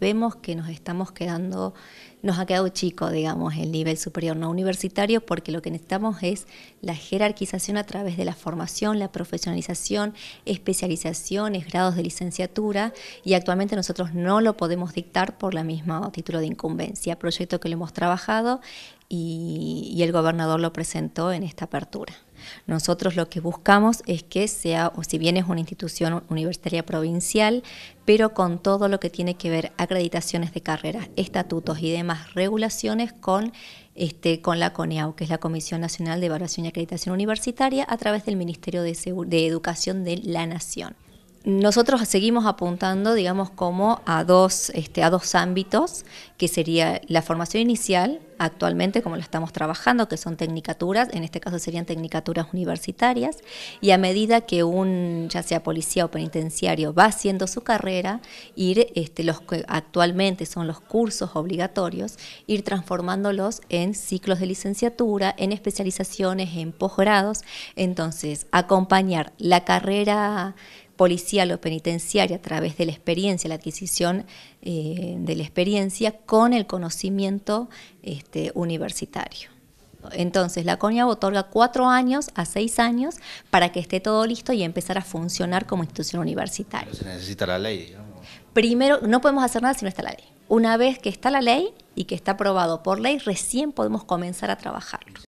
vemos que nos estamos quedando, nos ha quedado chico, digamos, el nivel superior no universitario, porque lo que necesitamos es la jerarquización a través de la formación, la profesionalización, especializaciones, grados de licenciatura, y actualmente nosotros no lo podemos dictar por la misma título de incumbencia, proyecto que lo hemos trabajado y, el gobernador lo presentó en esta apertura. Nosotros lo que buscamos es que sea, o si bien es una institución universitaria provincial, pero con todo lo que tiene que ver acreditaciones de carreras, estatutos y demás regulaciones con, este, con la CONEAU, que es la Comisión Nacional de Evaluación y Acreditación Universitaria, a través del Ministerio de, de Educación de la Nación. Nosotros seguimos apuntando, digamos, como a dos, este, a dos ámbitos, que sería la formación inicial, actualmente como lo estamos trabajando, que son tecnicaturas, en este caso serían tecnicaturas universitarias, y a medida que un, ya sea policía o penitenciario, va haciendo su carrera, ir este, los que actualmente son los cursos obligatorios, ir transformándolos en ciclos de licenciatura, en especializaciones, en posgrados, entonces acompañar la carrera policial o penitenciaria a través de la experiencia, la adquisición eh, de la experiencia con el conocimiento este, universitario. Entonces, la CONIA otorga cuatro años a seis años para que esté todo listo y empezar a funcionar como institución universitaria. se necesita la ley. Primero, no podemos hacer nada si no está la ley. Una vez que está la ley y que está aprobado por ley, recién podemos comenzar a trabajarlo.